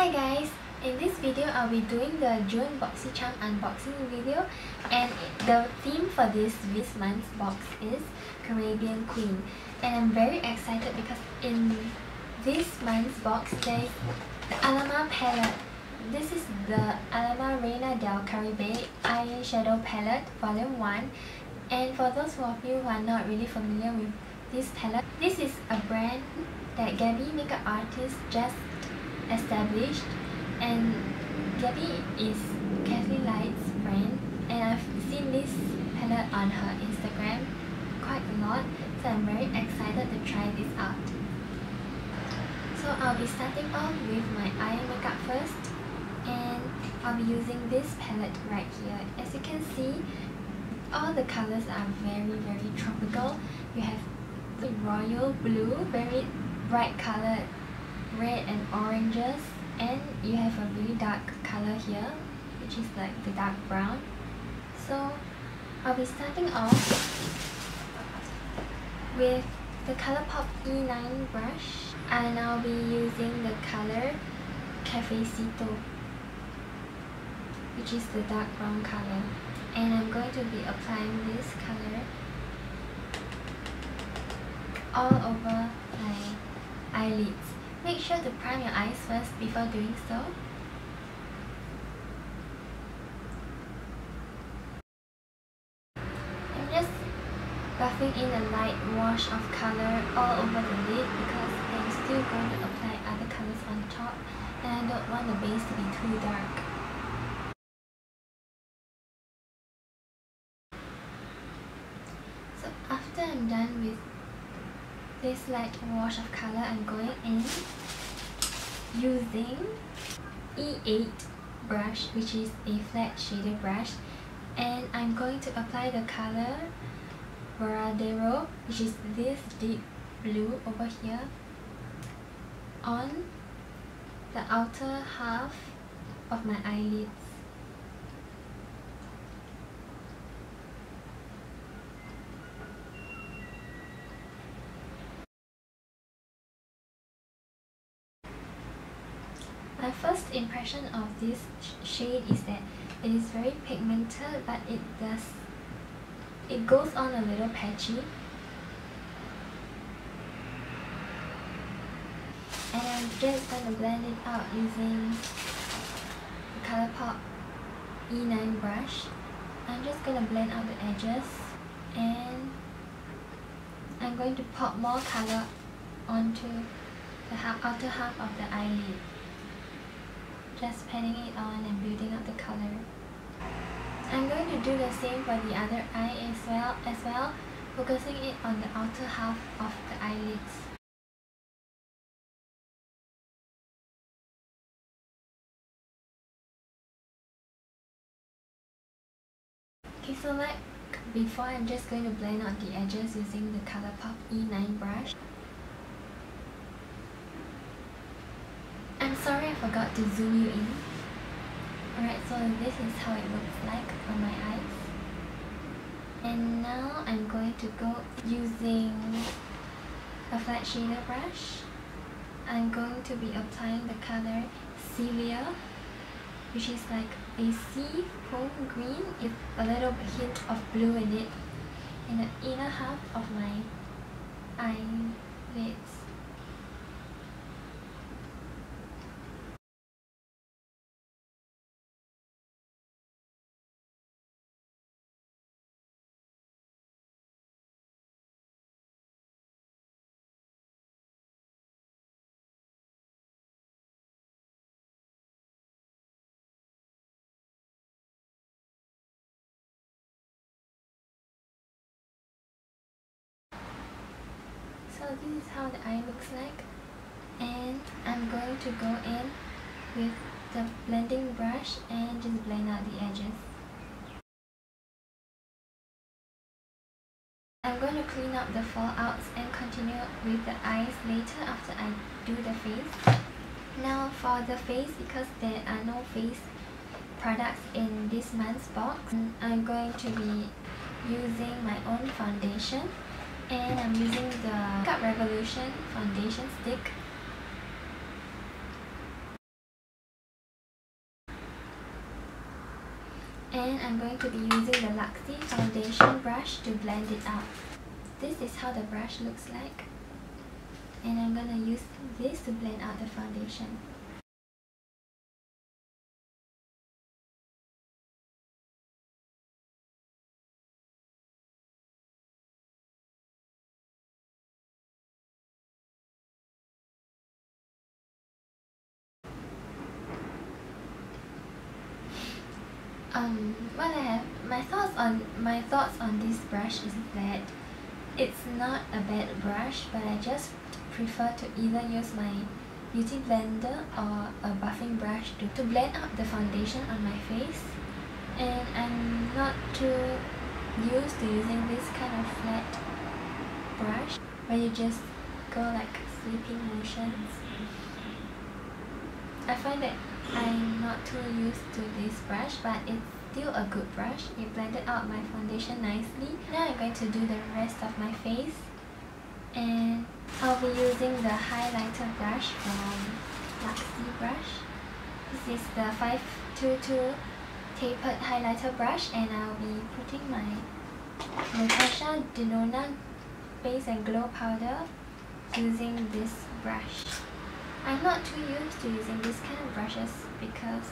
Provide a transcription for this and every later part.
Hi guys! In this video, I'll be doing the June BoxyCharm unboxing video and the theme for this this month's box is Caribbean Queen and I'm very excited because in this month's box there is the Alamar palette. This is the Alamar Reina del Caribe Eyeshadow Palette Volume 1 and for those of you who are not really familiar with this palette, this is a brand that Gaby makeup artist just established and Gaby is Kathleen Lights' friend and I've seen this palette on her Instagram quite a lot so I'm very excited to try this out. So I'll be starting off with my eye makeup first and I'll be using this palette right here. As you can see, all the colors are very very tropical. You have the royal blue, very bright colored red and oranges and you have a really dark color here which is like the dark brown. So I'll be starting off with the Colourpop E9 brush and I'll be using the color Cafecito which is the dark brown color. And I'm going to be applying this color all over my eyelids Make sure to prime your eyes first before doing so. I'm just buffing in a light wash of color all over the lid because I'm still going to apply other colors on top and I don't want the base to be too dark. So after I'm done with this light wash of color I'm going in using E8 brush which is a flat shaded brush. And I'm going to apply the color Varadero which is this deep blue over here on the outer half of my eyelids My first impression of this shade is that it is very pigmented but it does it goes on a little patchy. And I'm just gonna blend it out using the Colourpop E9 brush. I'm just gonna blend out the edges and I'm going to pop more color onto the outer half of the eyelid just patting it on and building up the color. I'm going to do the same for the other eye as well, as well focusing it on the outer half of the eyelids. Okay, so like before, I'm just going to blend out the edges using the Colourpop E9 brush. Sorry I forgot to zoom you in. Alright, so this is how it looks like on my eyes. And now I'm going to go using a flat shader brush. I'm going to be applying the color Celia, which is like a sea foam green with a little hint of blue in it in the inner half of my eyelids. So this is how the eye looks like. And I'm going to go in with the blending brush and just blend out the edges. I'm going to clean up the fallouts and continue with the eyes later after I do the face. Now for the face because there are no face products in this month's box I'm going to be using my own foundation and I'm using the Makeup Revolution foundation stick and I'm going to be using the Luxie foundation brush to blend it out. This is how the brush looks like and I'm gonna use this to blend out the foundation. Um what I have my thoughts on my thoughts on this brush is that it's not a bad brush but I just prefer to either use my beauty blender or a buffing brush to, to blend out the foundation on my face. And I'm not too used to using this kind of flat brush where you just go like sweeping motions. I find that I'm not too used to this brush but it's still a good brush. It blended out my foundation nicely. Now I'm going to do the rest of my face and I'll be using the highlighter brush from Luxie brush. This is the 522 tapered highlighter brush and I'll be putting my Natasha Denona base and glow powder using this brush. I'm not too used to using this kind of brushes because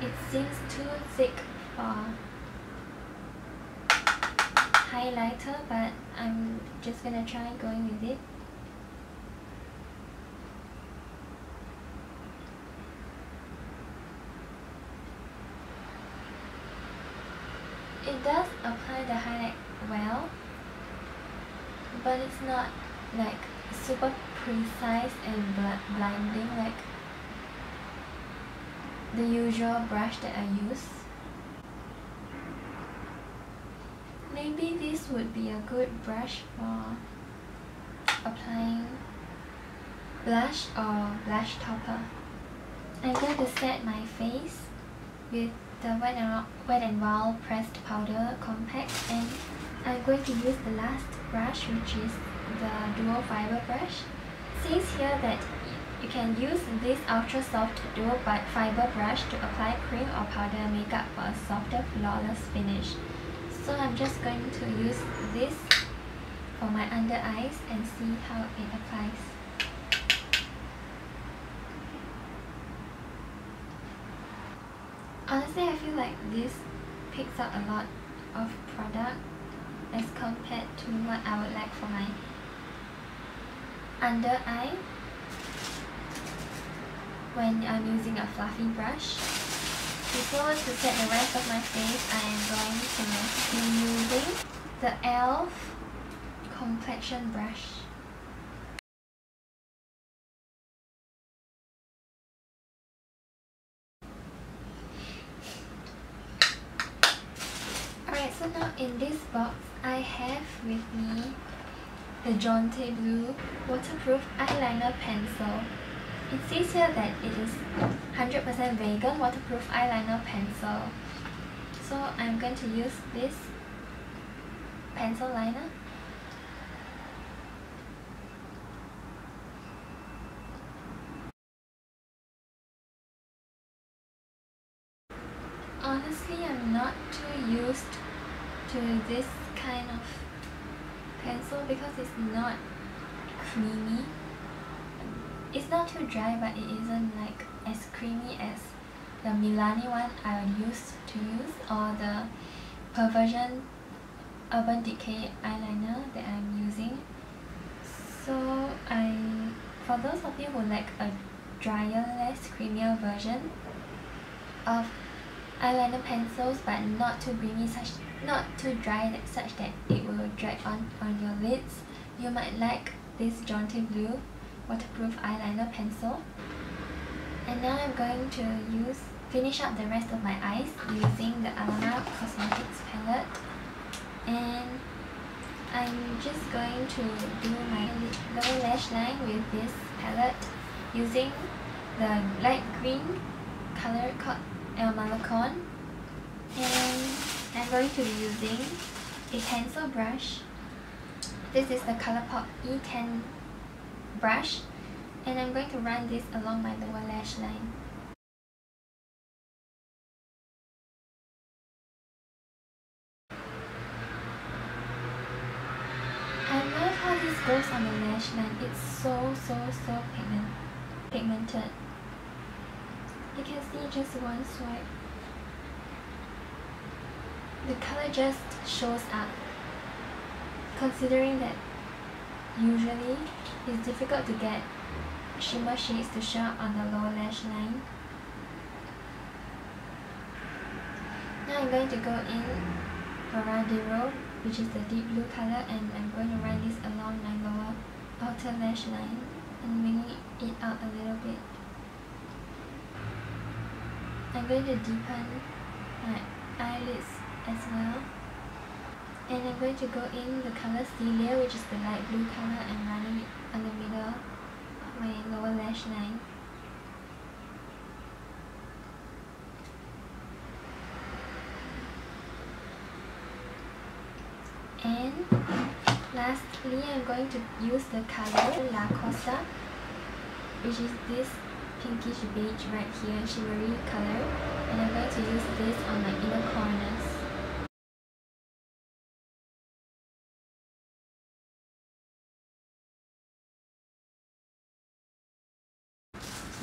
it seems too thick for highlighter but I'm just gonna try going with it. It does apply the highlight well but it's not like super precise and bl blinding like the usual brush that I use. Maybe this would be a good brush for applying blush or blush topper. I'm going to set my face with the Wet n Wet n Wild pressed powder compact and I'm going to use the last brush which is the dual fiber brush says here that you can use this ultra soft dual fiber brush to apply cream or powder makeup for a softer flawless finish. So I'm just going to use this for my under eyes and see how it applies. Honestly, I feel like this picks up a lot of product as compared to what I would like for my under eye when I'm using a fluffy brush. Before to set the rest of my face, I am going to be using the e.l.f. complexion brush. Alright, so now in this box, I have with me the Jonte Blue Waterproof Eyeliner Pencil. It says here that it is 100% vegan waterproof eyeliner pencil. So I'm going to use this pencil liner. Honestly, I'm not too used to this kind of pencil because it's not creamy. It's not too dry but it isn't like as creamy as the Milani one I used to use or the Perversion Urban Decay eyeliner that I'm using. So I for those of you who like a drier less creamier version of eyeliner pencils but not too creamy such not too dry such that it will drag on on your lids. You might like this Jaunty Blue waterproof eyeliner pencil. And now I'm going to use finish up the rest of my eyes using the Alamar Cosmetics palette. And I'm just going to do my lower lash line with this palette using the light green color called and a Malecón. And I'm going to be using a pencil brush. This is the Colourpop E10 brush. And I'm going to run this along my lower lash line. I love how this goes on the lash line. It's so so so pigment pigmented. You can see just one swipe. The color just shows up. Considering that usually it's difficult to get shimmer shades to show up on the lower lash line. Now I'm going to go in Varadero, which is the deep blue color, and I'm going to run this along my lower outer lash line and bringing it out a little bit. I'm going to deepen my eyelids as well. And I'm going to go in the color Celia, which is the light blue color, and running it on the middle of my lower lash line. And lastly, I'm going to use the color La Costa, which is this pinkish beige right here, shimmery color. And I'm going to use this on my inner corners.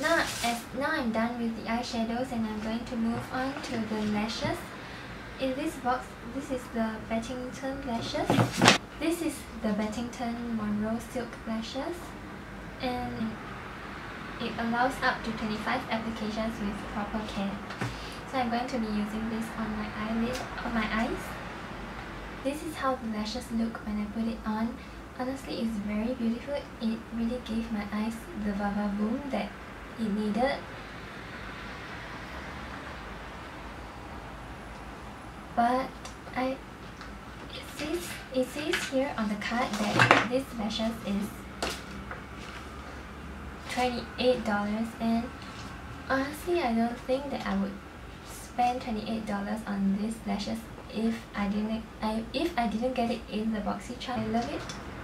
Now, as now I'm done with the eyeshadows and I'm going to move on to the lashes in this box, this is the Battington lashes. This is the Battington Monroe Silk lashes. And it allows up to 25 applications with proper care. So I'm going to be using this on my eyelid, on my eyes. This is how the lashes look when I put it on. Honestly, it's very beautiful. It really gave my eyes the va boom that it needed. but I it says it says here on the card that this lashes is $28 and honestly I don't think that I would spend $28 on these lashes if I didn't I if I didn't get it in the BoxyCharm. I love it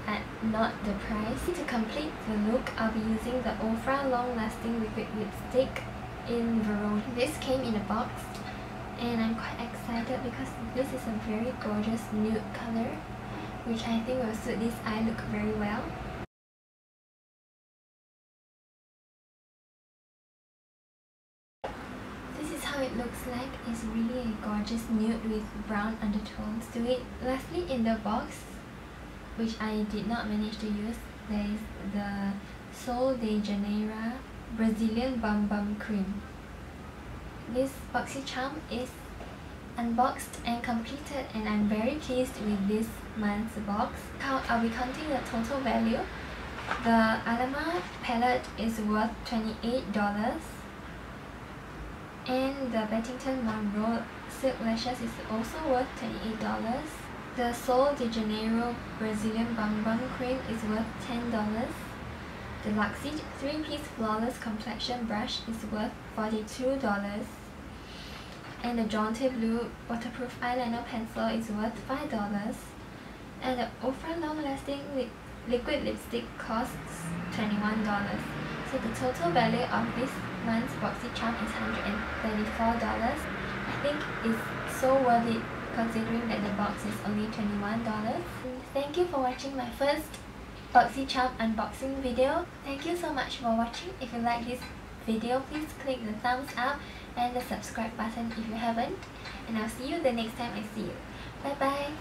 at not the price. To complete the look, I'll be using the Ofra Long Lasting Liquid Lipstick in Verona. This came in a box and I'm quite excited because this is a very gorgeous nude color which I think will suit this eye look very well. Like. It's really a gorgeous nude with brown undertones to it. Lastly in the box, which I did not manage to use, there is the Sol de Janeiro Brazilian Bum Bum Cream this BoxyCharm is unboxed and completed and I'm very pleased with this month's box. I'll be counting the total value. The Alamar palette is worth $28 and the Battington Monroe Silk Lashes is also worth $28. The Sol de Janeiro Brazilian Bum Cream is worth $10. The Luxie 3-piece Flawless Complexion Brush is worth $42 and the Jonte Blue Waterproof Eyeliner Pencil is worth $5 and the Ofra Long Lasting li Liquid Lipstick costs $21 so the total value of this month's BoxyCharm is $134 I think it's so worth it considering that the box is only $21 Thank you for watching my first BoxyCharm unboxing video. Thank you so much for watching. If you like this video, please click the thumbs up and the subscribe button if you haven't. And I'll see you the next time I see you. Bye bye.